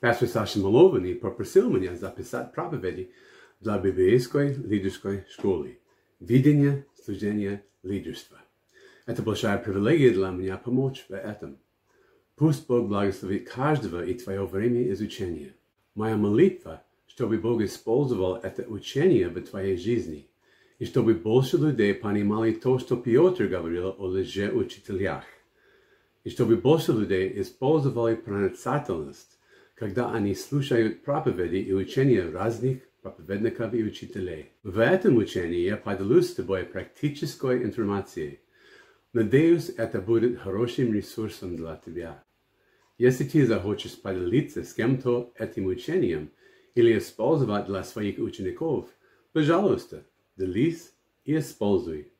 Пастор Саша Малований попросил меня записать проповеди для библейской лидерской школы «Видение служения лидерства». Это большая привилегия для меня помочь в этом. Пусть Бог благословит каждого и твое время изучения. Моя молитва, чтобы Бог использовал это учение в твоей жизни, и чтобы больше людей понимали то, что Петр говорил о лжеучителях, и чтобы больше людей использовали проницательность когда они слушают проповеди и учения разных проповедников и учителей. В этом учении я поделюсь с тобой практической информацией. Надеюсь, это будет хорошим ресурсом для тебя. Если ты захочешь поделиться с кем-то этим учением или использовать для своих учеников, пожалуйста, делись и используй.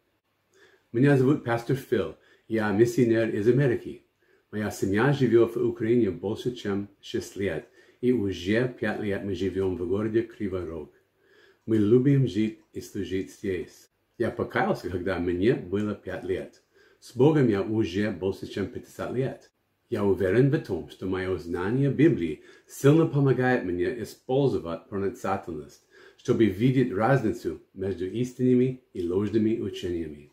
Меня зовут пастор Фил, я миссионер из Америки. Моя семья живет в Украине больше, чем 6 лет, и уже 5 лет мы живем в городе Криворог. Мы любим жить и служить здесь. Я покаялся, когда мне было 5 лет. С Богом я уже больше, чем 50 лет. Я уверен в том, что мое знание Библии сильно помогает мне использовать проницательность, чтобы видеть разницу между истинными и ложными учениями.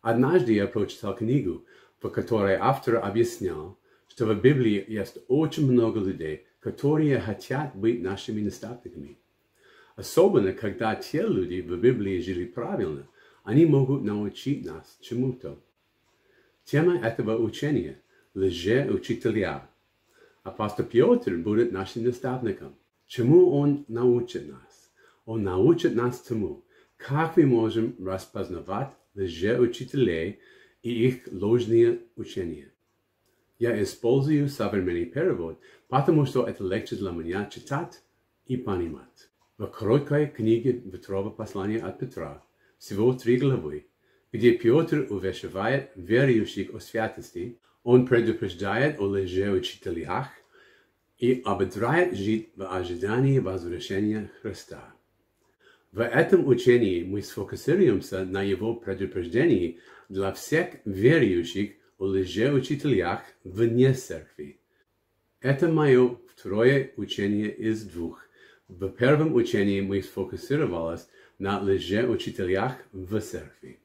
Однажды я прочитал книгу, в которой автор объяснял, что в Библии есть очень много людей, которые хотят быть нашими наставниками. Особенно, когда те люди в Библии жили правильно, они могут научить нас чему-то. Тема этого учения – лже-учителя. Апостол Петр будет нашим наставником. Чему он научит нас? Он научит нас тому, как мы можем распознавать лже-учителей – и их ложные учения. Я использую современный перевод, потому что это легче для меня читать и понимать. В короткой книге второго послания от Петра всего три главы, где Петр увещевает верующих о святости, он предупреждает о лжеучителях и ободряет жить в ожидании возвращения Христа. В этом учении мы сфокусируемся на его предупреждении для всех верующих о лжеучителях вне церкви. Это мое второе учение из двух. В первом учении мы сфокусировались на лжеучителях в церкви.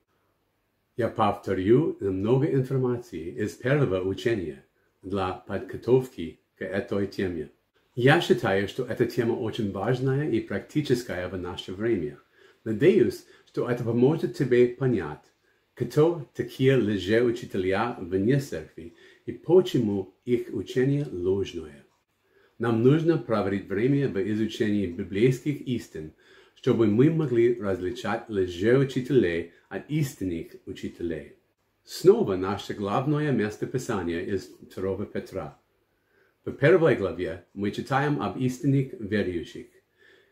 Я повторю много информации из первого учения для подготовки к этой теме. Я считаю, что эта тема очень важная и практическая в наше время. Надеюсь, что это поможет тебе понять, кто такие лжеучителя вне церкви и почему их учение ложное. Нам нужно проводить время в изучении библейских истин, чтобы мы могли различать лжеучителей от истинных учителей. Снова наше главное место Писания из 2 Петра – в первой главе мы читаем об истинных верующих,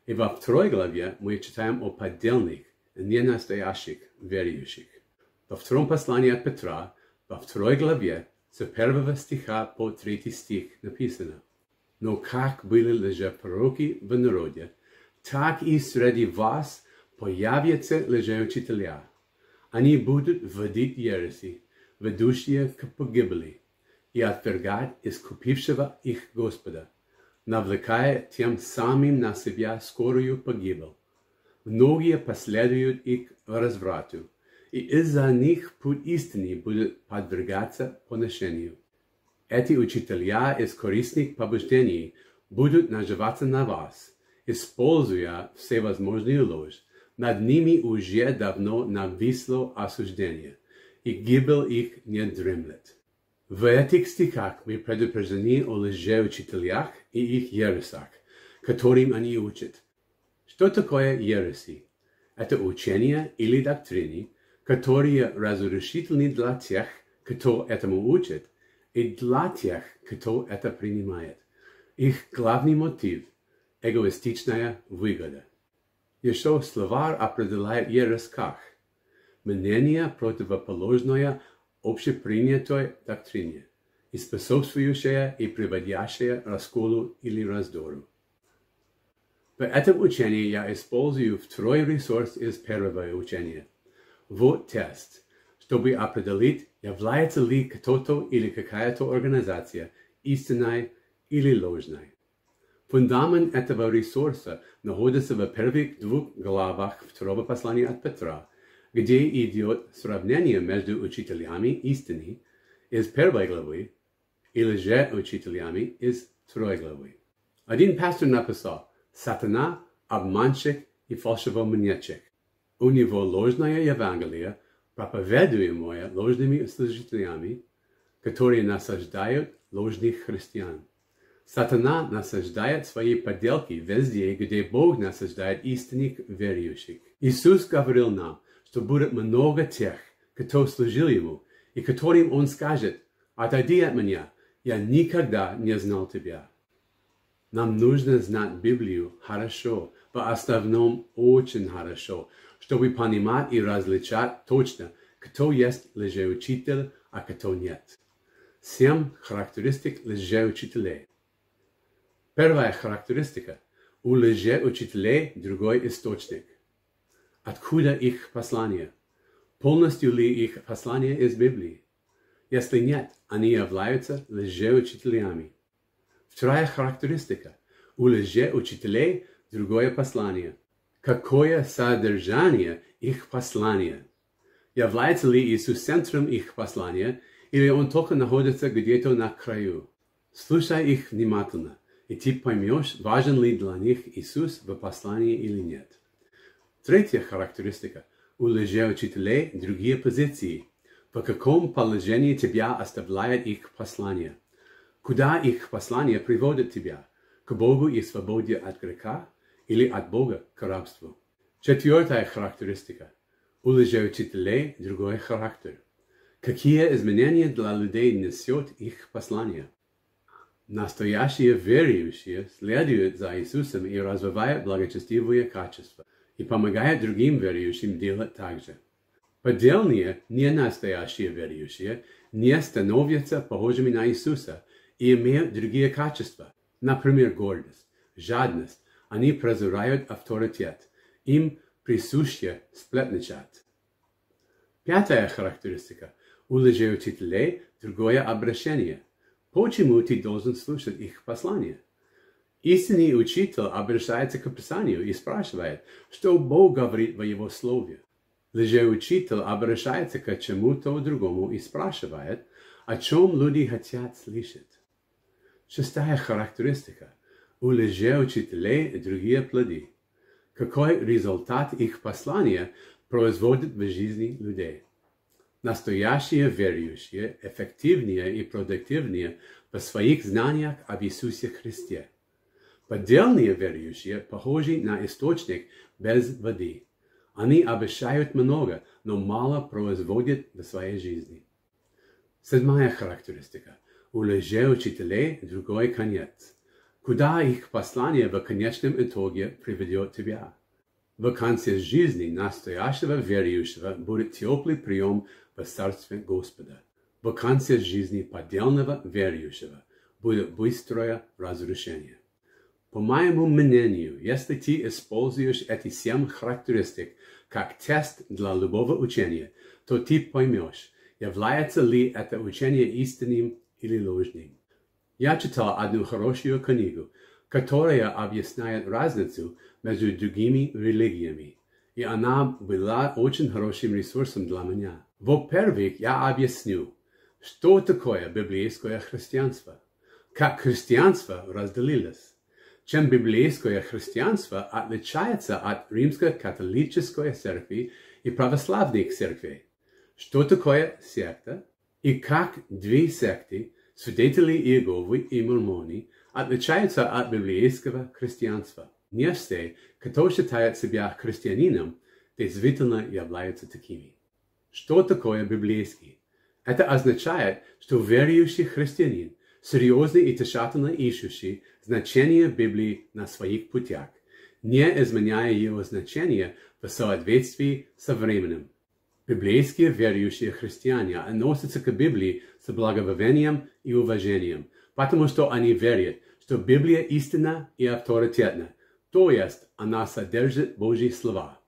и во второй главе мы читаем о поддельных, ненастоящих верующих. Во втором послании от Петра, во второй главе, с первого стиха по третий стих написано «Но как были лжепророки в народе, так и среди вас появятся лжеучителя. Они будут вводить ереси, ведущие к погибели, и отвергать искупившего их Господа, навлекая тем самым на себя скорую погибель. Многие последуют их разврату, и из-за них путь истины будет подвергаться поношению. Эти учителя из корыстных побуждений будут наживаться на вас, используя всевозможную ложь. Над ними уже давно нависло осуждение, и гибель их не дремлет. В этих стихах мы предупреждены о лжеучителях и их ересах, которым они учат. Что такое ереси? Это учения или доктрины, которые разрушительны для тех, кто этому учит, и для тех, кто это принимает. Их главный мотив – эгоистичная выгода. Еще словарь определяет ересь как мнение противоположное общепринятой доктрине и способствующая и приводящая расколу или раздору. В этом учении я использую второй ресурс из первого учения. Вот тест, чтобы определить, является ли кто-то или какая-то организация истинной или ложной. Фундамент этого ресурса находится в первых двух главах второго послания от Петра, где идет сравнение между учителями истины из первой главы и лжеучителями из второй главы. Один пастор написал «Сатана – обманщик и фальшивомонетчик. У него ложное Евангелие, проповедуемое ложными служителями, которые насаждают ложных христиан. Сатана насаждает свои подделки везде, где Бог насаждает истинных верующих. Иисус говорил нам, что будет много тех, кто служил Ему, и которым Он скажет, «Отойди от меня, я никогда не знал тебя». Нам нужно знать Библию хорошо, в основном очень хорошо, чтобы понимать и различать точно, кто есть лжеучитель, а кто нет. Семь характеристик лжеучителей. Первая характеристика. У лжеучителей другой источник. Откуда их послание? Полностью ли их послание из Библии? Если нет, они являются лжеучителями. Вторая характеристика. У лжеучителей другое послание. Какое содержание их послания? Является ли Иисус центром их послания, или он только находится где-то на краю? Слушай их внимательно и ты поймешь, важен ли для них Иисус в послании или нет. Третья характеристика. У лжеучителей другие позиции. В каком положении тебя оставляет их послание? Куда их послание приводит тебя? К Богу и свободе от греха или от Бога к рабству? Четвертая характеристика. У лжеучителей другой характер. Какие изменения для людей несет их послание? Настоящие верующие следуют за Иисусом и развивают благочестивые качества и помогают другим верующим делать так же. Поддельные, не настоящие верующие не становятся похожими на Иисуса и имеют другие качества, например, гордость, жадность. Они презирают авторитет. Им присуще сплетничать. Пятая характеристика. У лжеучителей другое обращение – Почему ты должен слушать их послание? Истинный учитель обращается к Писанию и спрашивает, что Бог говорит в его слове. Лжеучитель обращается к чему-то другому и спрашивает, о чем люди хотят слышать. Шестая характеристика. У лжеучителей другие плоды. Какой результат их послания производит в жизни людей? Настоящие верующие эффективнее и продуктивнее в своих знаниях об Иисусе Христе. Поддельные верующие похожи на источник без воды. Они обещают много, но мало производят в своей жизни. Седьмая характеристика. У лжеучителей другой конец. Куда их послание в конечном итоге приведет тебя? В конце жизни настоящего верующего будет теплый прием в Царстве Господа. В конце жизни поддельного верующего будет быстрое разрушение. По моему мнению, если ты используешь эти семь характеристик как тест для любого учения, то ты поймешь, является ли это учение истинным или ложным. Я читал одну хорошую книгу, которая объясняет разницу между другими религиями, и она была очень хорошим ресурсом для меня. Во-первых, я объясню, что такое библейское христианство, как христианство разделилось, чем библейское христианство отличается от римско-католической церкви и православных церквей, что такое секта и как две секты, свидетели Иеговы и мормоны, отличаются от библейского христианства. Не все, кто считает себя христианином, действительно являются такими. Что такое библейский? Это означает, что верующий христианин, серьезный и тщательно ищущий значение Библии на своих путях, не изменяя его значение в соответствии со временем. Библейские верующие христиане относятся к Библии с благоговением и уважением, потому что они верят, что Библия истинна и авторитетна, то есть она содержит Божьи слова.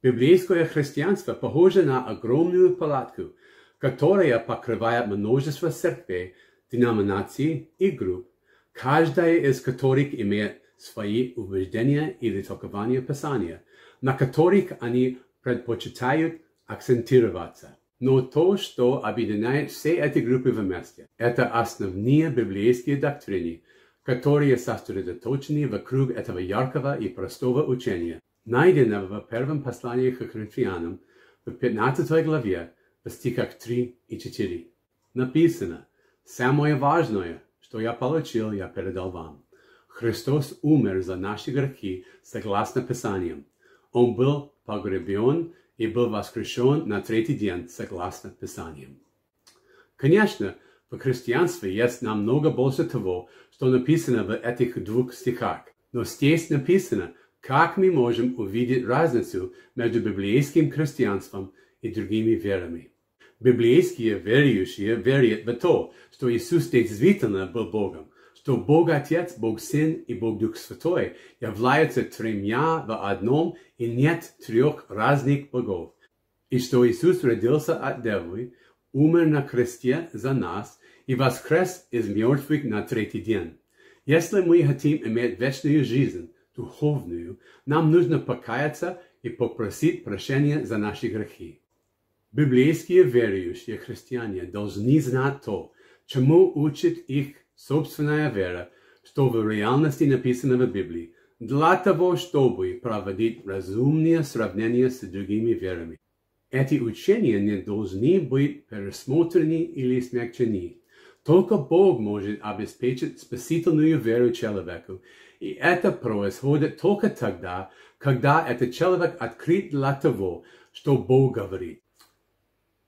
Библейское христианство похоже на огромную палатку, которая покрывает множество церквей, деноминаций и групп, Каждая из которых имеет свои убеждения или толкования Писания, на которых они предпочитают акцентироваться. Но то, что объединяет все эти группы вместе, это основные библейские доктрины, которые сосредоточены вокруг этого яркого и простого учения, найденного в первом послании к Коринфянам в 15 главе, в стихах 3 и 4. Написано, «Самое важное, что я получил, я передал вам. Христос умер за наши грехи, согласно Писаниям. Он был погребен и был воскрешен на третий день, согласно Писаниям. Конечно, в христианстве есть намного больше того, что написано в этих двух стихах. Но здесь написано, как мы можем увидеть разницу между библейским христианством и другими верами. Библейские верующие верят в то, что Иисус действительно был Богом, что Бог Отец, Бог Сын и Бог Дух Святой являются тремя в одном и нет трех разных богов, и что Иисус родился от Девы, умер на кресте за нас и воскрес из мертвых на третий день. Если мы хотим иметь вечную жизнь, духовную, нам нужно покаяться и попросить прощения за наши грехи. Библейские верующие христиане должны знать то, чему учит их собственная вера, что в реальности написано в Библии, для того, чтобы проводить разумные сравнения с другими верами. Эти учения не должны быть пересмотрены или смягчены. Только Бог может обеспечить спасительную веру человеку, и это происходит только тогда, когда этот человек открыт для того, что Бог говорит.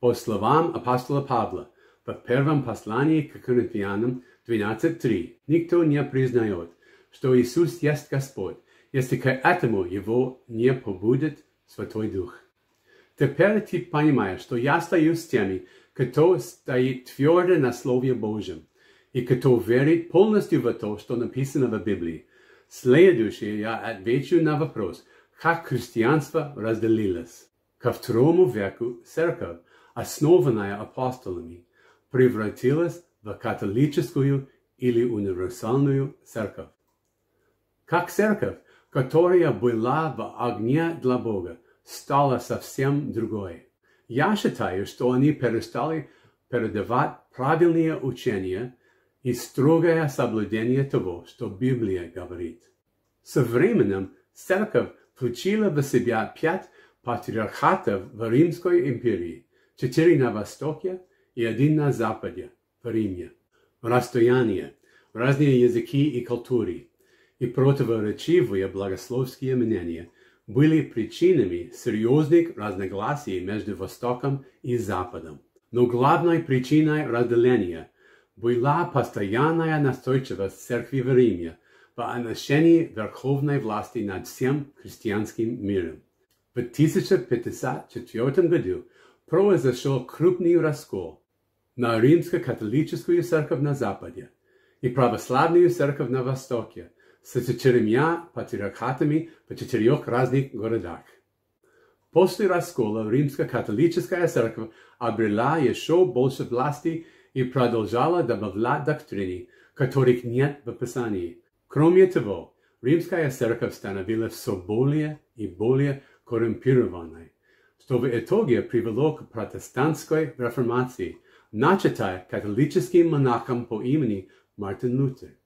По словам апостола Павла, в первом послании к Коринфянам 12.3. Никто не признает, что Иисус есть Господь, если к этому его не побудет Святой Дух. Теперь ты понимаешь, что я стою с теми, кто стоит твердо на Слове Божьем, и кто верит полностью в то, что написано в Библии. Следующее я отвечу на вопрос, как христианство разделилось. Ко второму веку церковь, основанная апостолами, превратилась в католическую или универсальную церковь. Как церковь, которая была в огне для Бога, стала совсем другой. Я считаю, что они перестали передавать правильные учения и строгое соблюдение того, что Библия говорит. Со временем церковь включила в себя пять патриархатов в Римской империи, четыре на Востоке и один на Западе – Римме, расстояние, разные языки и культуры и противоречивые богословские мнения были причинами серьезных разногласий между Востоком и Западом. Но главной причиной разделения была постоянная настойчивость церкви в Риме в отношении верховной власти над всем христианским миром. В 1054 году произошел крупный раскол, на римско-католическую церковь на Западе и православную церковь на Востоке с четырьмя патриархатами в четырех разных городах. После раскола римско-католическая церковь обрела еще больше власти и продолжала добавлять доктрины, которых нет в Писании. Кроме того, римская церковь становилась все более и более коррумпированной, что в итоге привело к протестантской реформации – начатая католическим монахом по имени Мартин Лютер,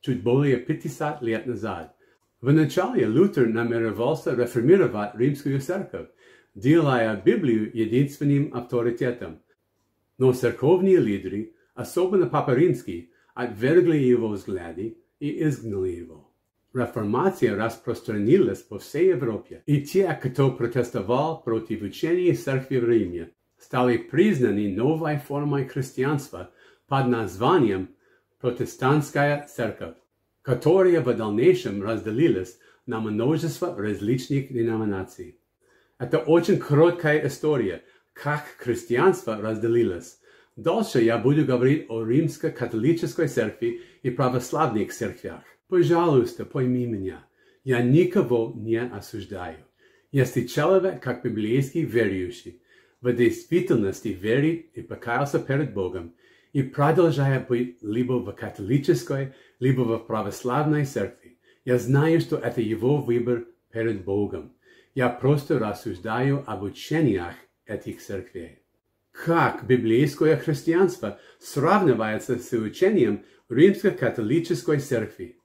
чуть более 50 лет назад. Вначале Лютер намеревался реформировать римскую церковь, делая Библию единственным авторитетом. Но церковные лидеры, особенно Папа Римский, отвергли его взгляды и изгнали его. Реформация распространилась по всей Европе, и те, кто протестовал против учения церкви в Риме, стали признаны новой формой христианства под названием протестантская церковь, которая в дальнейшем разделилась на множество различных деноминаций. Это очень короткая история, как христианство разделилось. Дальше я буду говорить о римско-католической церкви и православных церквях. Пожалуйста, пойми меня, я никого не осуждаю. Если человек, как библейский верующий, в действительности верит и покаялся перед Богом, и продолжая быть либо в католической, либо в православной церкви. Я знаю, что это его выбор перед Богом. Я просто рассуждаю об учениях этих церквей. Как библейское христианство сравнивается с учением римско-католической церкви?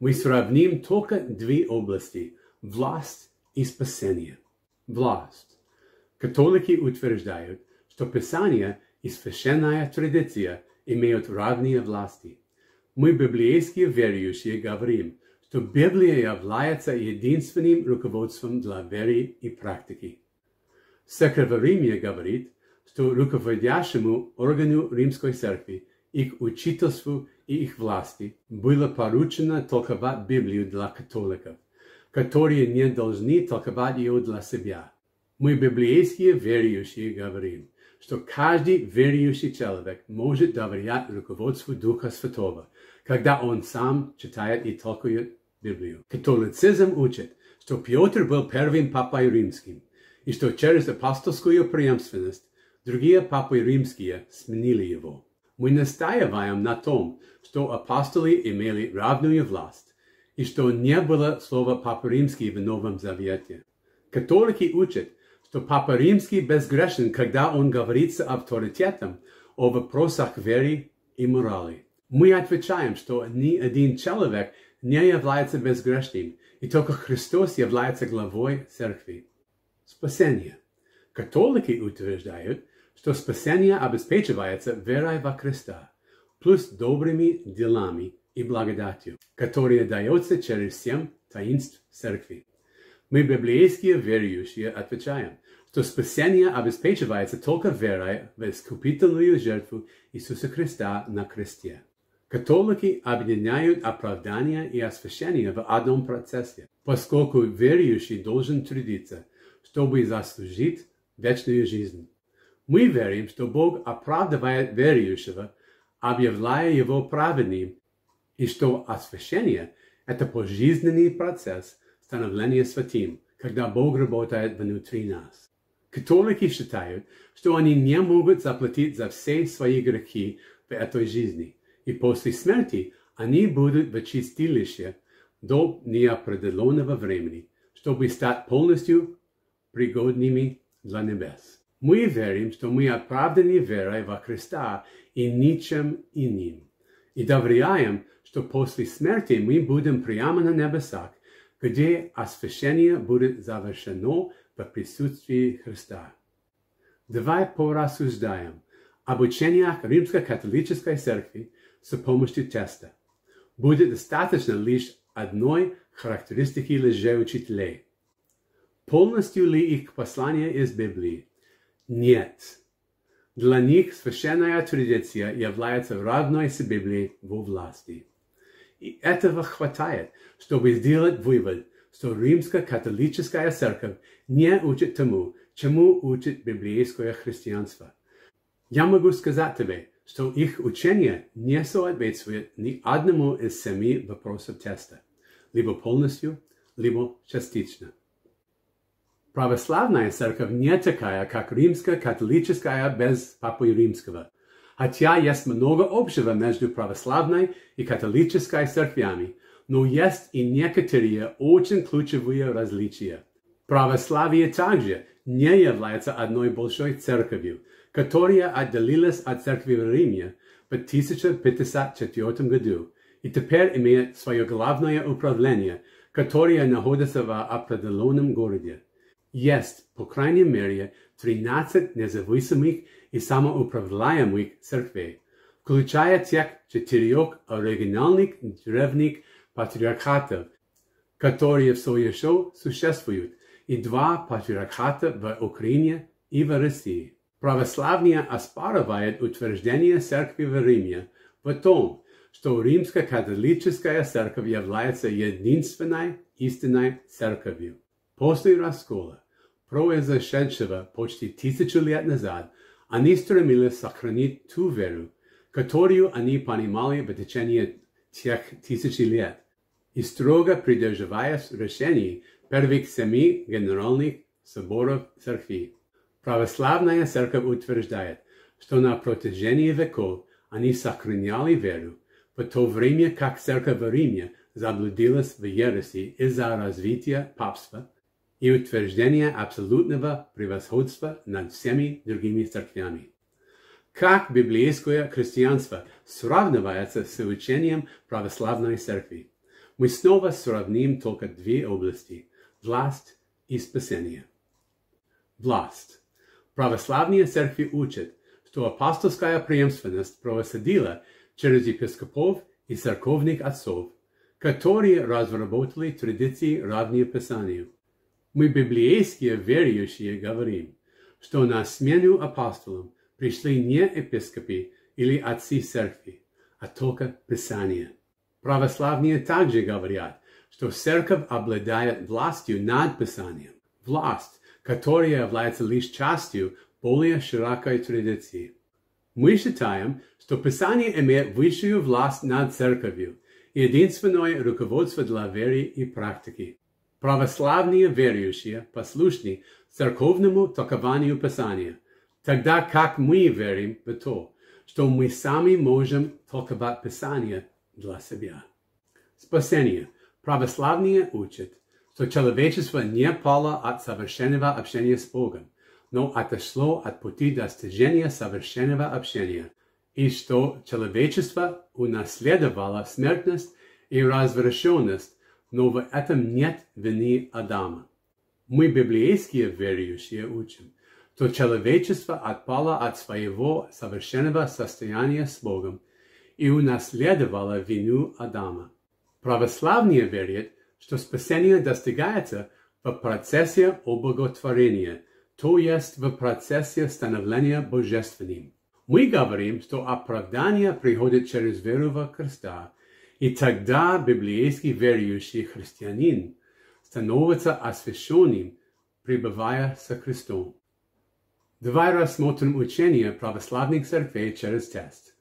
Мы сравним только две области – власть и спасение. Власть. Католики утверждают, что Писание и священная традиция имеют равные власти. Мы, библейские верующие, говорим, что Библия является единственным руководством для веры и практики. Секретаримия говорит, что руководящему органу Римской Церкви, их учительству и их власти было поручено толковать Библию для католиков, которые не должны толковать ее для себя. Мы, библейские верующие, говорим, что каждый верующий человек может доверять руководству Духа Святого, когда он сам читает и толкует Библию. Католицизм учит, что Петр был первым папой римским, и что через апостольскую преемственность другие папы римские сменили его. Мы настаиваем на том, что апостолы имели равную власть, и что не было слова Папа Римский в Новом Завете. Католики учат, что Папа Римский безгрешен, когда он говорит с авторитетом о вопросах веры и морали. Мы отвечаем, что ни один человек не является безгрешным, и только Христос является главой церкви. Спасение. Католики утверждают, что спасение обеспечивается верой во Христа, плюс добрыми делами и благодатью, которая дается через семь таинств церкви. Мы, библейские верующие, отвечаем, что спасение обеспечивается только верой в искупительную жертву Иисуса Христа на кресте. Католики объединяют оправдание и освящение в одном процессе, поскольку верующий должен трудиться, чтобы заслужить вечную жизнь. Мы верим, что Бог оправдывает верующего, объявляя его праведным, и что освящение – это пожизненный процесс становления святым, когда Бог работает внутри нас. Католики считают, что они не могут заплатить за все свои грехи в этой жизни, и после смерти они будут в чистилище до неопределенного времени, чтобы стать полностью пригодными для небес. Мы верим, что мы оправданы верой во Христа и ничем иным. И доверяем, что после смерти мы будем прямо на небесах, где освящение будет завершено в присутствии Христа. Давай порассуждаем об учениях Римско-католической церкви с помощью теста. Будет достаточно лишь одной характеристики лжеучителей. Полностью ли их послание из Библии? Нет. Для них священная традиция является равной с Библией во власти. И этого хватает, чтобы сделать вывод, что римско-католическая церковь не учит тому, чему учит библейское христианство. Я могу сказать тебе, что их учение не соответствует ни одному из семи вопросов теста, либо полностью, либо частично. Православная церковь не такая, как римско-католическая без Папы Римского – Хотя есть много общего между православной и католической церквями, но есть и некоторые очень ключевые различия. Православие также не является одной большой церковью, которая отделилась от церкви в Риме в 1054 году и теперь имеет свое главное управление, которое находится в определенном городе. Есть, по крайней мере, 13 независимых и самоуправляемых церквей, включая тех четырех оригинальных древних патриархатов, которые все еще существуют, и два патриархата в Украине и в России. Православие оспаривает утверждение церкви в Риме в том, что римско-католическая церковь является единственной истинной церковью. После раскола, произошедшего почти тысячу лет назад, они стремились сохранить ту веру, которую они понимали в течение тех тысячи лет, и строго придерживаясь решений первых семи генеральных соборов церкви. Православная церковь утверждает, что на протяжении веков они сохраняли веру, в то время как церковь в Риме заблудилась в ереси из-за развития папства и утверждения абсолютного превосходства над всеми другими церквями. Как библейское христианство сравнивается с учением православной церкви? Мы снова сравним только две области – власть и спасение. Власть. Православные церкви учат, что апостольская преемственность происходила через епископов и церковных отцов, которые разработали традиции равные Писанию. Мы, библейские верующие, говорим, что на смену апостолам пришли не епископы или отцы церкви, а только Писание. Православные также говорят, что церковь обладает властью над Писанием, власть, которая является лишь частью более широкой традиции. Мы считаем, что Писание имеет высшую власть над церковью единственное руководство для веры и практики. Православные верующие послушны церковному толкованию Писания, тогда как мы верим в то, что мы сами можем толковать Писание для себя. Спасение. Православные учат, что человечество не пало от совершенного общения с Богом, но отошло от пути достижения совершенного общения, и что человечество унаследовало смертность и развращенность но в этом нет вины Адама. Мы, библейские верующие, учим, что человечество отпало от своего совершенного состояния с Богом и унаследовало вину Адама. Православные верят, что спасение достигается в процессе обоготворения, то есть в процессе становления божественным. Мы говорим, что оправдание приходит через веру во Христа, и тогда библейский верующий христианин становится освященным, пребывая со Христом. Давай рассмотрим учение православных церквей через тест,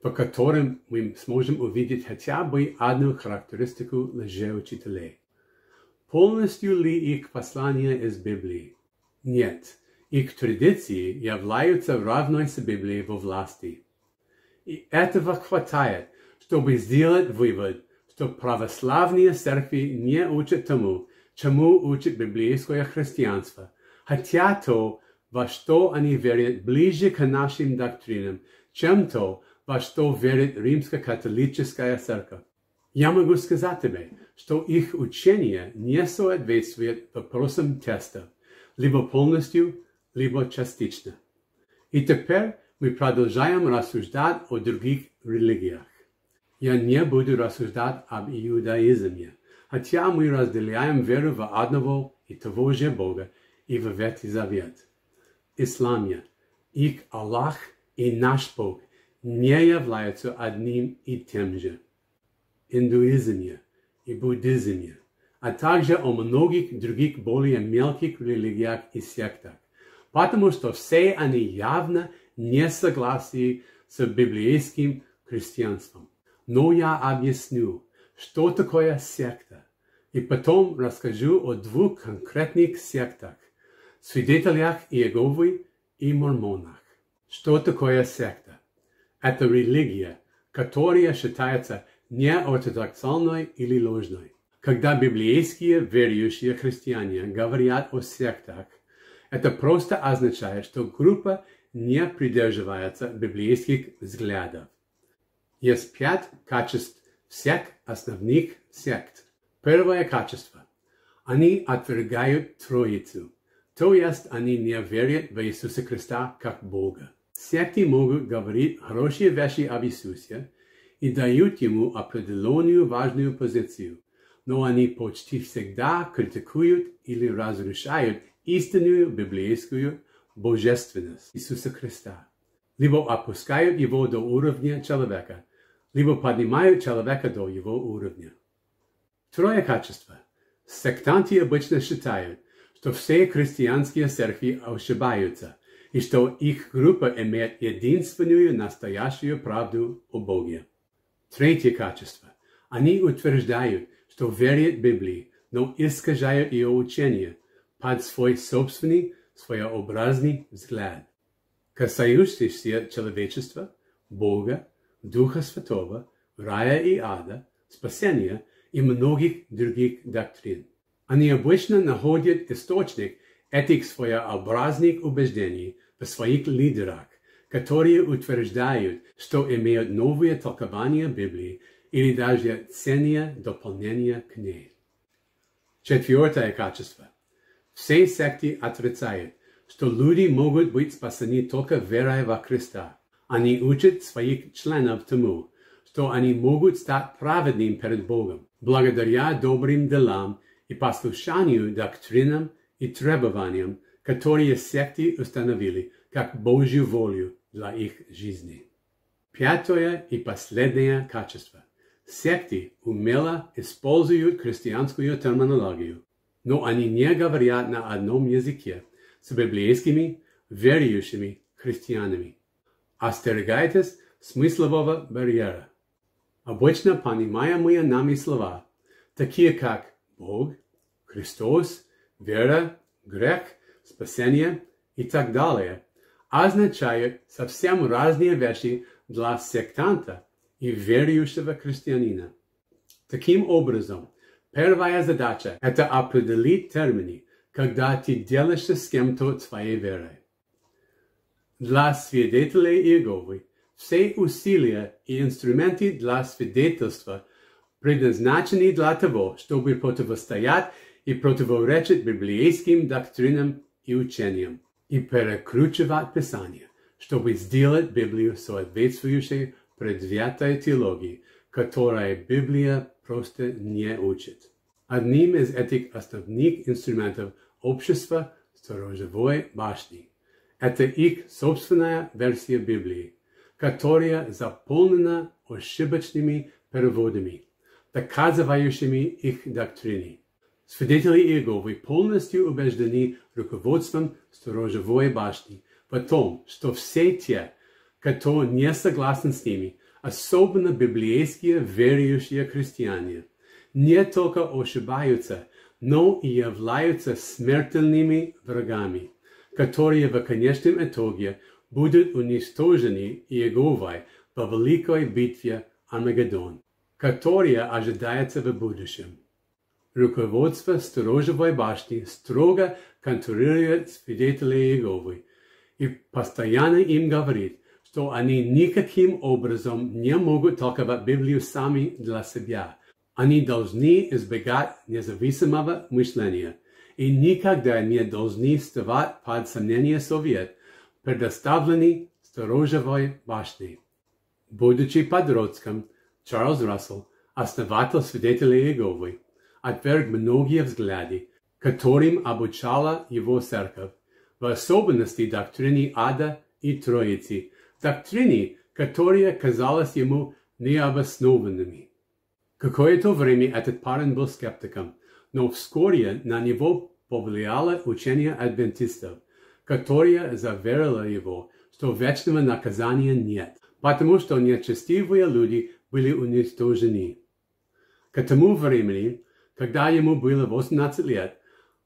по которым мы сможем увидеть хотя бы одну характеристику лжеучителей. Полностью ли их послания из Библии? Нет. Их традиции являются равной с Библией во власти. И этого хватает, чтобы сделать вывод, что православные церкви не учат тому, чему учит библейское христианство, хотя то, во что они верят, ближе к нашим доктринам, чем то, во что верит римско-католическая церковь. Я могу сказать тебе, что их учение не соответствует вопросам теста, либо полностью, либо частично. И теперь мы продолжаем рассуждать о других религиях. Я не буду рассуждать об иудаизме, хотя мы разделяем веру в одного и того же Бога и в Ветхий Завет. Исламе, их Аллах и наш Бог не являются одним и тем же. Индуизме и буддизме, а также о многих других более мелких религиях и сектах, потому что все они явно не согласны с библейским христианством. Но я объясню, что такое секта, и потом расскажу о двух конкретных сектах, свидетелях Иеговы и мормонах. Что такое секта? Это религия, которая считается неортодоксальной или ложной. Когда библейские верующие христиане говорят о сектах, это просто означает, что группа не придерживается библейских взглядов. Есть пять качеств всех основных сект. Первое качество. Они отвергают Троицу, то есть они не верят в Иисуса Христа как Бога. Секты могут говорить хорошие вещи об Иисусе и дают ему определенную важную позицию, но они почти всегда критикуют или разрушают истинную библейскую божественность Иисуса Христа, либо опускают его до уровня человека – либо поднимают человека до его уровня. Второе качество. Сектанты обычно считают, что все христианские церкви ошибаются, и что их группа имеет единственную настоящую правду о Боге. Третье качество. Они утверждают, что верят Библии, но искажают ее учение под свой собственный, своеобразный взгляд. Касающийся человечества, Бога, Духа Святого, рая и ада, спасения и многих других доктрин. Они обычно находят источник этих своеобразных убеждений в своих лидерах, которые утверждают, что имеют новые толкования Библии или даже ценные дополнения к ней. Четвертое качество. Все секты отрицают, что люди могут быть спасены только верой во Христа. Они учат своих членов тому, что они могут стать праведными перед Богом, благодаря добрым делам и послушанию доктринам и требованиям, которые секты установили как Божью волю для их жизни. Пятое и последнее качество. Секты умело используют христианскую терминологию, но они не говорят на одном языке с библейскими верующими христианами. Остерегайтесь смыслового барьера. Обычно понимаемые нами слова, такие как Бог, Христос, вера, грех, спасение и так далее, означают совсем разные вещи для сектанта и верующего христианина. Таким образом, первая задача – это определить термины, когда ты делаешься с кем-то своей верой. Для свидетелей Иеговы все усилия и инструменты для свидетельства предназначены для того, чтобы противостоять и противоречить библейским доктринам и учениям и перекручивать Писание, чтобы сделать Библию соответствующей предвзятой теологии, которая Библия просто не учит. Одним из этих основных инструментов общества сторожевой башни. Это их собственная версия Библии, которая заполнена ошибочными переводами, доказывающими их доктрины. Свидетели Иеговы полностью убеждены руководством сторожевой башни в том, что все те, кто не согласен с ними, особенно библейские верующие христиане, не только ошибаются, но и являются смертельными врагами, которые в конечном итоге будут уничтожены Иеговой во великой битве Армагеддон, которая ожидается в будущем. Руководство сторожевой башни строго контролирует свидетелей Иеговы и постоянно им говорит, что они никаким образом не могут толковать Библию сами для себя. Они должны избегать независимого мышления и никогда не должны вставать под сомнение совет, предоставленный сторожевой башней. Будучи подростком, Чарльз Рассел, основатель свидетелей Иеговы, отверг многие взгляды, которым обучала его церковь, в особенности доктрине ада и троицы, доктрине, которые казалось ему необоснованными. Какое-то время этот парень был скептиком, но вскоре на него повлияло учение адвентистов, которое заверило его, что вечного наказания нет, потому что нечестивые люди были уничтожены. К тому времени когда ему было 18 лет,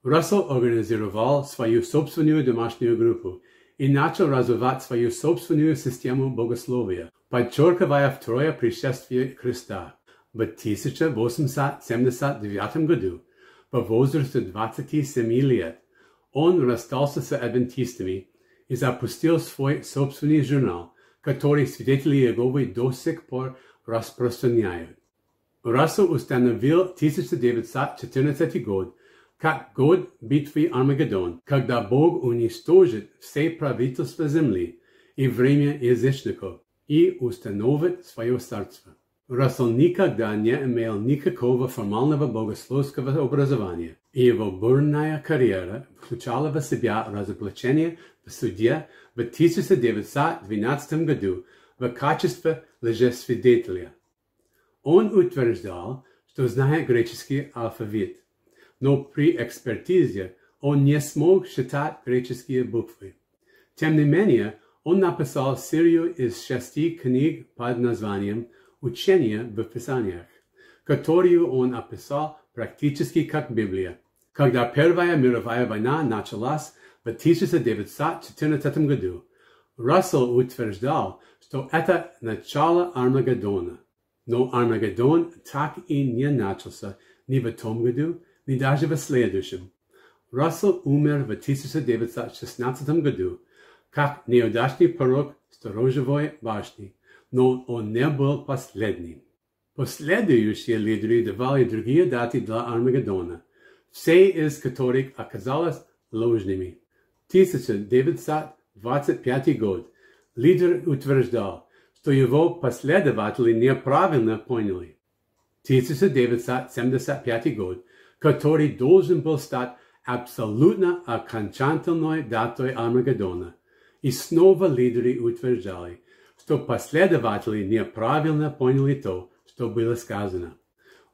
Рассел организовал свою собственную домашнюю группу и начал развивать свою собственную систему богословия, подчеркивая второе пришествие Христа. В 1879 году, по возрасте 27 лет, он расстался с адвентистами и запустил свой собственный журнал, который свидетели Иеговы до сих пор распространяют. Рассел установил 1914 год как год битвы Армагеддон, когда Бог уничтожит все правительства земли и время язычников и установит свое царство. Рассел никогда не имел никакого формального богословского образования, и его бурная карьера включала в себя разоблачение в суде в 1912 году в качестве лжесвидетеля. Он утверждал, что знает греческий алфавит, но при экспертизе он не смог считать греческие буквы. Тем не менее, он написал серию из шести книг под названием «Учение в Писаниях», которую он описал практически как Библия. Когда Первая мировая война началась в 1914 году, Рассел утверждал, что это начало Армагеддона. Но Армагеддон так и не начался ни в том году, ни даже в следующем. Рассел умер в 1916 году, как неудачный пророк сторожевой башни, но он не был последним. Последующие лидеры давали другие даты для Армагеддона, все из которых оказалось ложными. 1925 год лидер утверждал, что его последователи неправильно поняли. 1975 год, который должен был стать абсолютно окончательной датой Армагеддона, и снова лидеры утверждали, что последователи неправильно поняли то, что было сказано.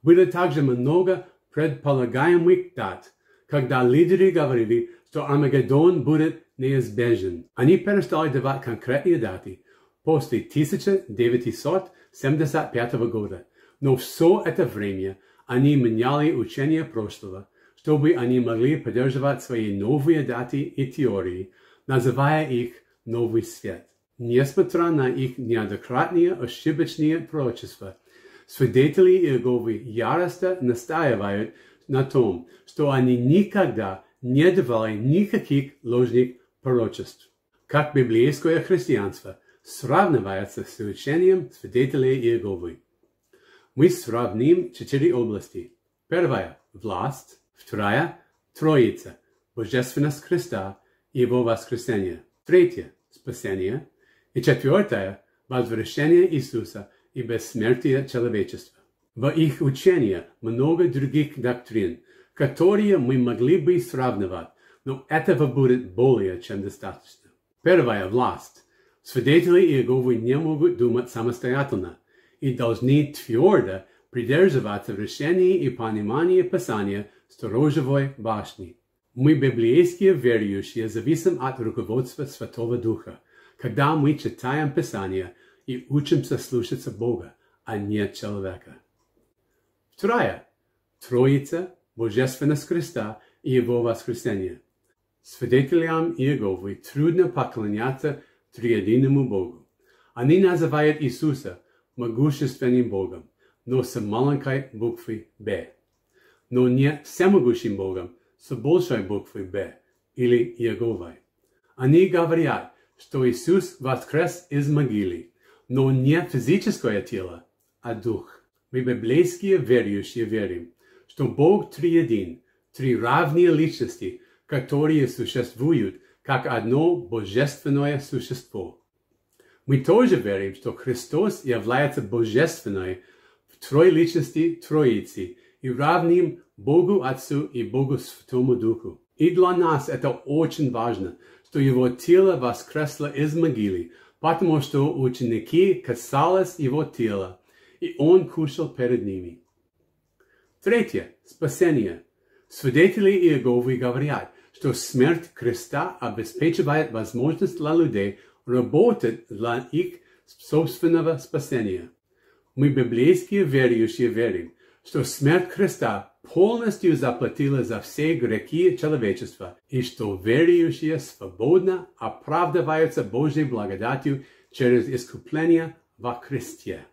Было также много предполагаемых дат, когда лидеры говорили, что Армагеддон будет неизбежен. Они перестали давать конкретные даты после 1975 года, но все это время они меняли учение прошлого, чтобы они могли поддерживать свои новые даты и теории, называя их «новый свет». Несмотря на их неоднократные ошибочные пророчества, свидетели Иеговы яростно настаивают на том, что они никогда не давали никаких ложных пророчеств. Как библейское христианство сравнивается с учением свидетелей Иеговы. Мы сравним четыре области. Первая – власть. Вторая – Троица, Божественность Христа и Его воскресение. Третья – спасение. И четвертая – возвращение Иисуса и бессмертие человечества. В их учении много других доктрин, которые мы могли бы сравнивать, но этого будет более чем достаточно. Первая – власть. Свидетели Иеговы не могут думать самостоятельно и должны твердо придерживаться решений и понимания Писания сторожевой башни. Мы, библейские верующие, зависим от руководства Святого Духа, когда мы читаем Писание и учимся слушаться Бога, а не человека. Вторая – Троица, Божественность Христа и Его воскресение. Свидетелям Иеговы трудно поклоняться триединому Богу. Они называют Иисуса могущественным Богом, но с маленькой буквы «Б». Но не всемогущим Богом с большой буквы «Б» или Иеговой. Они говорят, что Иисус воскрес из могилы, но не физическое тело, а дух. Мы библейские верующие верим, что Бог триедин, три равные личности, которые существуют как одно божественное существо. Мы тоже верим, что Христос является божественной в трой личности Троицы и равным Богу Отцу и Богу Святому Духу. И для нас это очень важно, что его тело воскресло из могилы, потому что ученики касались его тела, и он кушал перед ними. Третье. Спасение. Свидетели Иеговы говорят, что смерть креста обеспечивает возможность для людей работать для их собственного спасения. Мы, библейские верующие, верим, что смерть креста полностью заплатила за все грехи человечества, и что верующие свободно оправдываются Божьей благодатью через искупление во Христе.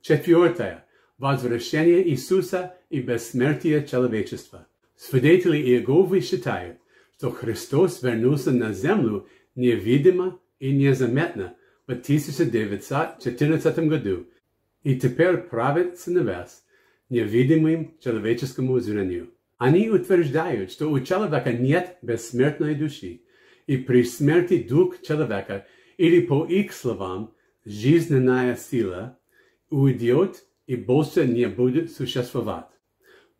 Четвертое. Возвращение Иисуса и бессмертие человечества. Свидетели Иеговы считают, что Христос вернулся на землю невидимо и незаметно в 1914 году и теперь правит с небес невидимым человеческому зрению. Они утверждают, что у человека нет бессмертной души, и при смерти дух человека, или по их словам, жизненная сила, уйдет и больше не будет существовать.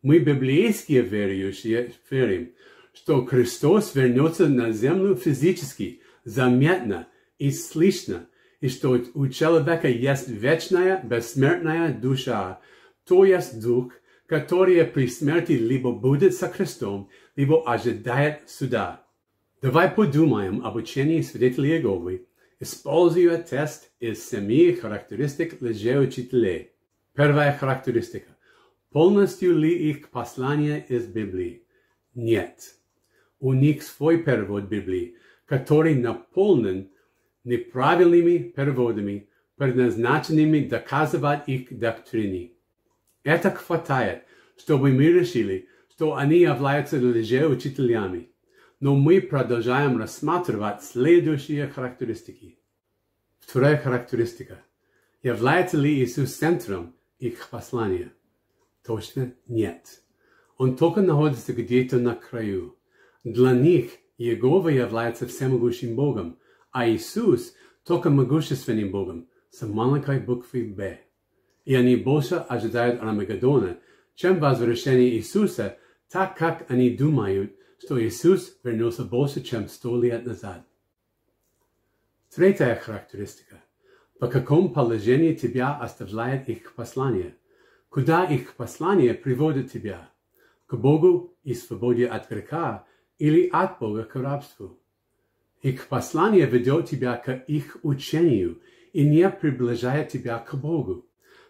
Мы, библейские верующие, верим, что Христос вернется на землю физически, заметно и слышно, и что у человека есть вечная, бессмертная душа, то есть дух, который при смерти либо будет со Христом, либо ожидает суда. Давай подумаем об учении свидетелей Иеговы используя тест из семи характеристик лжеучителей. Первая характеристика. Полностью ли их послание из Библии? Нет. У них свой перевод Библии, который наполнен неправильными переводами, предназначенными доказывать их доктрины. Это хватает, чтобы мы решили, что они являются лжеучителями. Но мы продолжаем рассматривать следующие характеристики. Вторая характеристика. Является ли Иисус центром их послания? Точно нет. Он только находится где-то на краю. Для них Иегова является всемогущим Богом, а Иисус только могущественным Богом с маленькой буквы «Б». И они больше ожидают Армагеддона, чем возвращение Иисуса, так как они думают, что Иисус вернулся больше, чем сто лет назад. Третья характеристика. По каком положении тебя оставляет их послание? Куда их послание приводит тебя? К Богу и свободе от греха или от Бога к рабству? Их послание ведет тебя к их учению и не приближает тебя к Богу.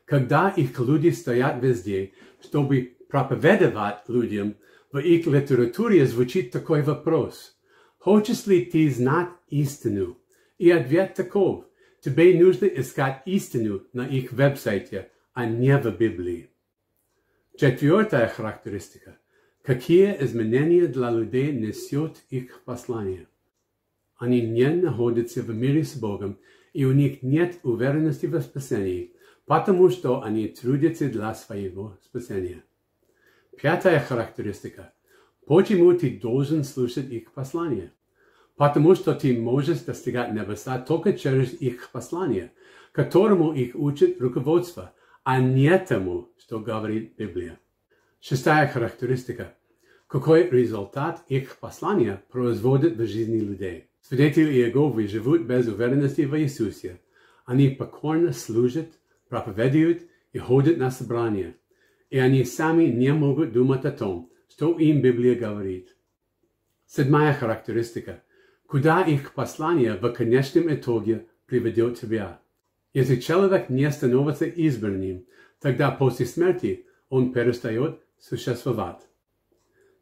Когда их люди стоят везде, чтобы проповедовать людям, в их литературе звучит такой вопрос. Хочешь ли ты знать истину? И ответ таков. Тебе нужно искать истину на их веб-сайте, а не в Библии. Четвертая характеристика. Какие изменения для людей несет их послание? Они не находятся в мире с Богом, и у них нет уверенности в спасении, потому что они трудятся для своего спасения. Пятая характеристика. Почему ты должен слушать их послание? потому что ты можешь достигать небеса только через их послание, которому их учит руководство, а не тому, что говорит Библия. Шестая характеристика. Какой результат их послания производит в жизни людей? Свидетели Иеговы живут без уверенности в Иисусе. Они покорно служат, проповедуют и ходят на собрания. И они сами не могут думать о том, что им Библия говорит. Седьмая характеристика куда их послание в конечном итоге приведет тебя. Если человек не становится избранным, тогда после смерти он перестает существовать.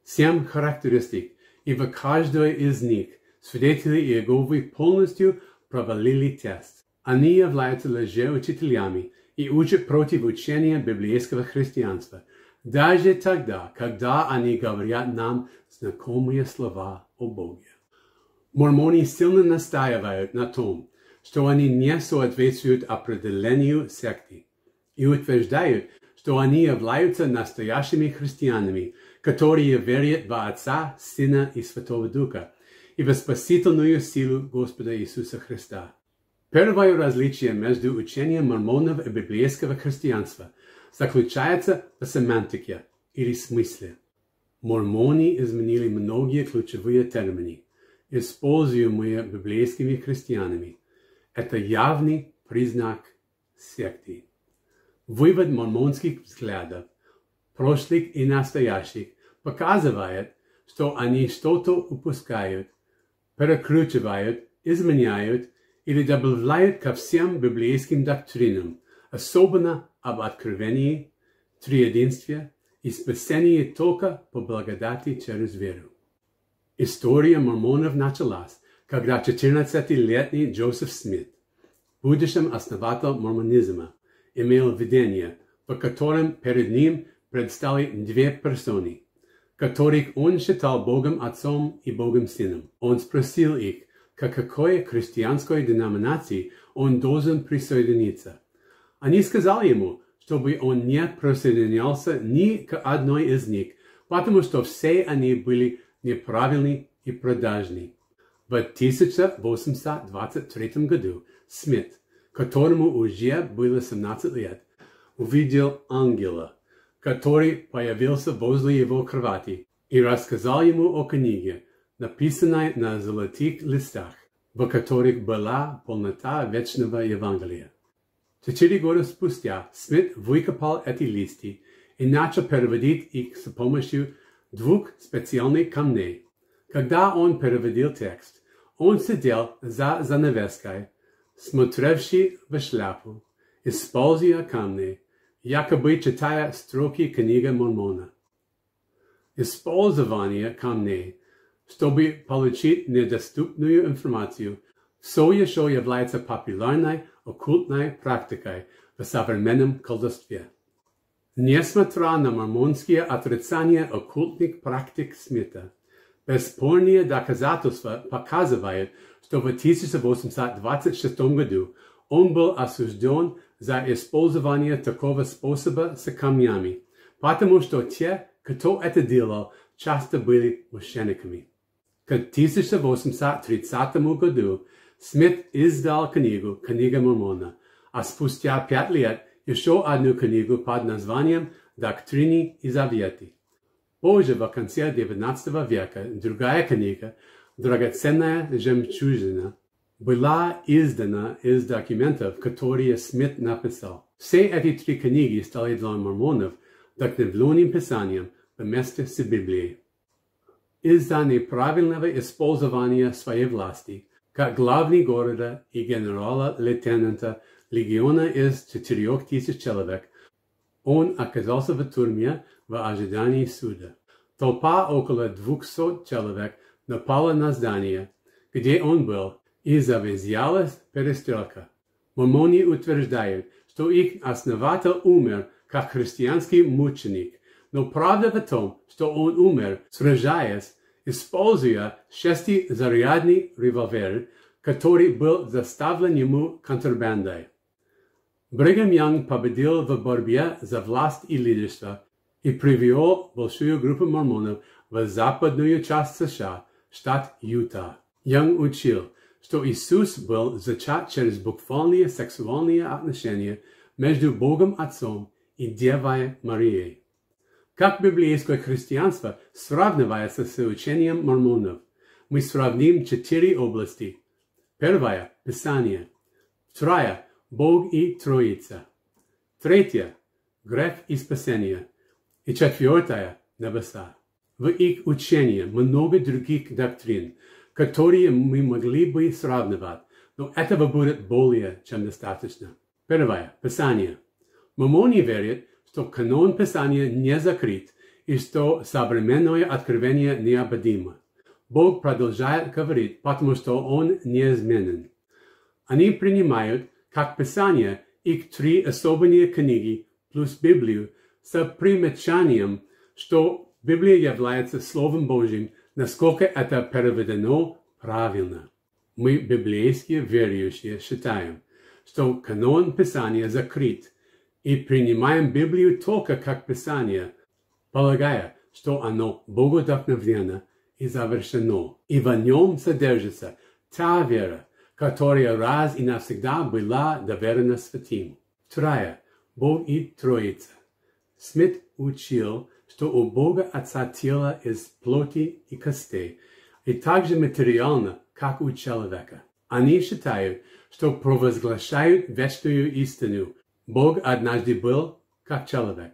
Семь характеристик, и в каждой из них свидетели Иеговы полностью провалили тест. Они являются лжеучителями и учат против учения библейского христианства, даже тогда, когда они говорят нам знакомые слова о Боге. Мормони сильно настаивают на том, что они не соответствуют определению секты и утверждают, что они являются настоящими христианами, которые верят в Отца, Сына и Святого Духа и в спасительную силу Господа Иисуса Христа. Первое различие между учением мормонов и библейского христианства заключается в семантике или смысле. Мормони изменили многие ключевые термины используемые библейскими христианами. Это явный признак секты. Вывод мормонских взглядов, прошлых и настоящих, показывает, что они что-то упускают, перекручивают, изменяют или добавляют ко всем библейским доктринам, особенно об откровении, триединстве и спасении только по благодати через веру. История мормонов началась, когда 14-летний Джозеф Смит, будущим основатель мормонизма, имел видение, в котором перед ним предстали две персоны, которых он считал Богом Отцом и Богом Сыном. Он спросил их, к какой христианской деноминации он должен присоединиться. Они сказали ему, чтобы он не присоединялся ни к одной из них, потому что все они были неправильный и продажный. В 1823 году Смит, которому уже было 17 лет, увидел ангела, который появился возле его кровати и рассказал ему о книге, написанной на золотых листах, в которых была полнота вечного Евангелия. Четыре года спустя Смит выкопал эти листы и начал переводить их с помощью двух специальных камней. Когда он переводил текст, он сидел за занавеской, смотревший в шляпу, используя камни, якобы читая строки книги Мормона. Использование камней, чтобы получить недоступную информацию, Соя шо является популярной оккультной практикой в современном колдовстве. Несмотря на мормонские отрицания оккультных практик Смита, бесспорные доказательства показывают, что в 1826 году он был осужден за использование такого способа с камнями, потому что те, кто это делал, часто были мошенниками. К 1830 году Смит издал книгу «Книга Мормона», а спустя пять лет еще одну книгу под названием «Доктрины и заветы». Позже, в конце XIX века, другая книга «Драгоценная жемчужина» была издана из документов, которые Смит написал. Все эти три книги стали для мормонов вдохновленным писанием вместе с Библией. Из-за неправильного использования своей власти, как главный города и генерала-лейтенанта легиона из четырех тысяч человек, он оказался в тюрьме в ожидании суда. Толпа около двухсот человек напала на здание, где он был, и завязалась перестрелка. Мормони утверждают, что их основатель умер как христианский мученик, но правда в том, что он умер, сражаясь, используя шестизарядный револьвер, который был заставлен ему контрабандой. Бригам Янг победил в борьбе за власть и лидерство и привел большую группу мормонов в западную часть США, штат Юта. Янг учил, что Иисус был зачат через буквальные сексуальные отношения между Богом Отцом и Девой Марией. Как библейское христианство сравнивается с учением мормонов? Мы сравним четыре области. Первая – Писание. Вторая – Бог и Троица. Третья – грех и спасение. И четвертая – небеса. В их учении много других доктрин, которые мы могли бы сравнивать, но этого будет более чем достаточно. Первое – Писание. Мормони верят, что канон Писания не закрыт и что современное откровение необходимо. Бог продолжает говорить, потому что Он неизменен. Они принимают, как Писание, их три особенные книги плюс Библию с примечанием, что Библия является Словом Божьим, насколько это переведено правильно. Мы, библейские верующие, считаем, что канон Писания закрыт – и принимаем Библию только как Писание, полагая, что оно богодохновлено и завершено, и в нем содержится та вера, которая раз и навсегда была доверена святым. Вторая. Бог и Троица. Смит учил, что у Бога Отца тело из плоти и костей, и также материально, как у человека. Они считают, что провозглашают вечную истину, Бог однажды был как человек.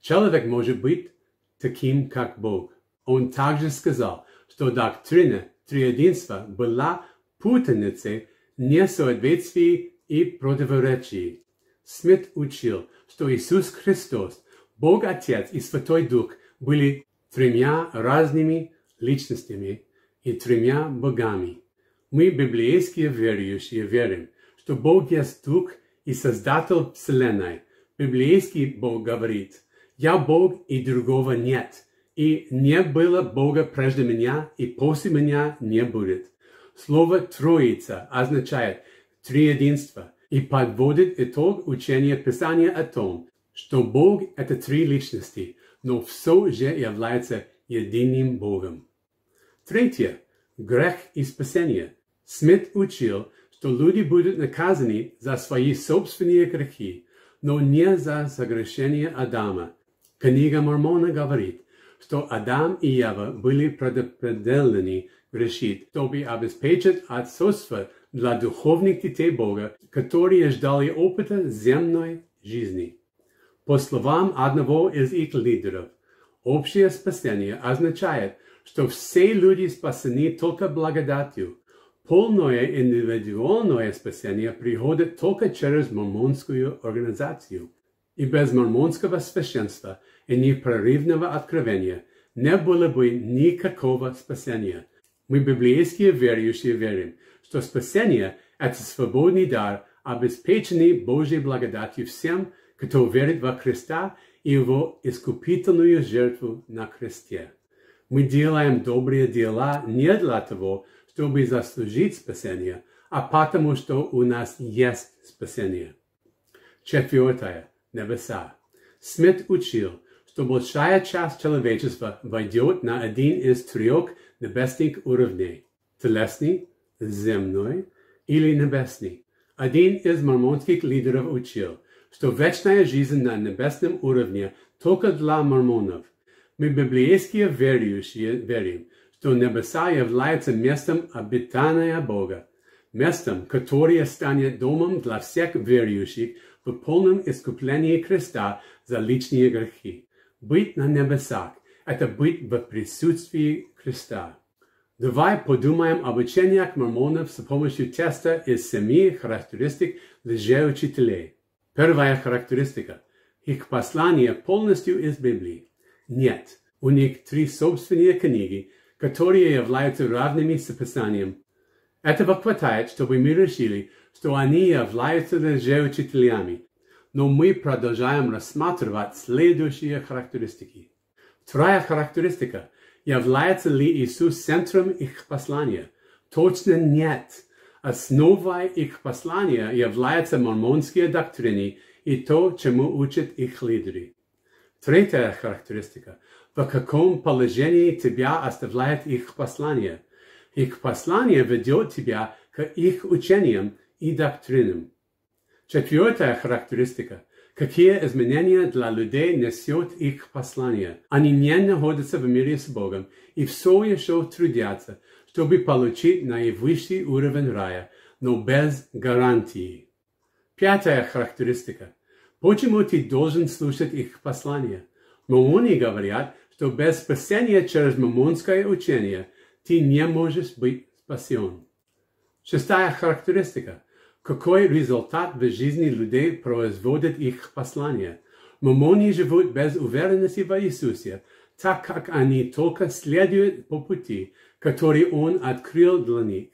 Человек может быть таким, как Бог. Он также сказал, что доктрина триединства была путаницей, несоответствий и противоречий. Смит учил, что Иисус Христос, Бог Отец и Святой Дух были тремя разными личностями и тремя богами. Мы, библейские верующие, верим, что Бог есть Дух и Создатель Вселенной. Библейский Бог говорит, «Я Бог, и другого нет, и не было Бога прежде меня, и после меня не будет». Слово «троица» означает «триединство» и подводит итог учения Писания о том, что Бог — это три личности, но все же является единым Богом. Третье. Грех и спасение. Смит учил, что люди будут наказаны за свои собственные грехи, но не за согрешение Адама. Книга Мормона говорит, что Адам и Ева были предопределены грешить, чтобы обеспечить отцовство для духовных детей Бога, которые ждали опыта земной жизни. По словам одного из их лидеров, общее спасение означает, что все люди спасены только благодатью, Полное индивидуальное спасение приходит только через мормонскую организацию. И без мормонского священства и непрерывного откровения не было бы никакого спасения. Мы, библейские верующие, верим, что спасение – это свободный дар, обеспеченный Божьей благодатью всем, кто верит во Христа и Его искупительную жертву на кресте. Мы делаем добрые дела не для того, чтобы заслужить спасение, а потому что у нас есть спасение. Четвертое. Небеса. Смит учил, что большая часть человечества войдет на один из трех небесных уровней – телесный, земной или небесный. Один из мормонских лидеров учил, что вечная жизнь на небесном уровне только для мормонов. Мы библейские верующие верим, что небеса являются местом обитания Бога, местом, которое станет домом для всех верующих в полном искуплении Христа за личные грехи. Быть на небесах – это быть в присутствии Христа. Давай подумаем об учениях мормонов с помощью теста из семи характеристик лжеучителей. Первая характеристика. Их послание полностью из Библии. Нет, у них три собственные книги, которые являются равными с Писанием. Этого хватает, чтобы мы решили, что они являются лжеучителями, но мы продолжаем рассматривать следующие характеристики. Вторая характеристика. Является ли Иисус центром их послания? Точно нет. Основой их послания являются мормонские доктрины и то, чему учат их лидеры. Третья характеристика. Каком положении тебя оставляет их послание? Их послание ведет тебя к их учениям и доктринам. Четвертая характеристика. Какие изменения для людей несет их послание? Они не находятся в мире с Богом и все еще трудятся, чтобы получить наивысший уровень рая, но без гарантии. Пятая характеристика. Почему ты должен слушать их послание? Мамони говорят, что без спасения через мамонское учение ты не можешь быть спасен. Шестая характеристика. Какой результат в жизни людей производит их послание? Мамони живут без уверенности в Иисусе, так как они только следуют по пути, который Он открыл для них.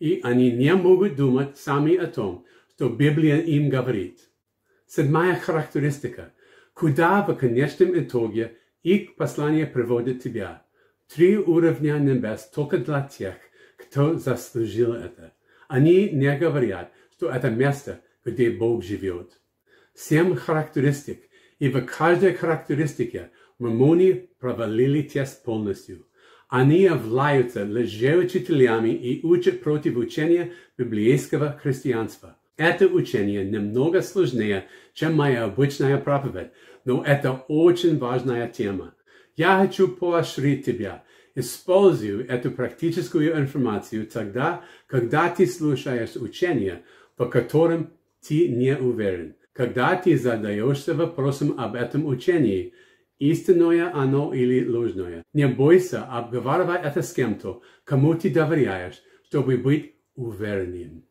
И они не могут думать сами о том, что Библия им говорит. Седьмая характеристика. Куда в конечном итоге их послание приводит тебя? Три уровня небес только для тех, кто заслужил это. Они не говорят, что это место, где Бог живет. Семь характеристик, и в каждой характеристике мормони провалили тест полностью. Они являются лжеучителями и учат против учения библейского христианства. Это учение немного сложнее, чем моя обычная проповедь, но это очень важная тема. Я хочу поощрить тебя. Используй эту практическую информацию тогда, когда ты слушаешь учение, по которым ты не уверен. Когда ты задаешься вопросом об этом учении, истинное оно или ложное. Не бойся обговаривать это с кем-то, кому ты доверяешь, чтобы быть уверенным.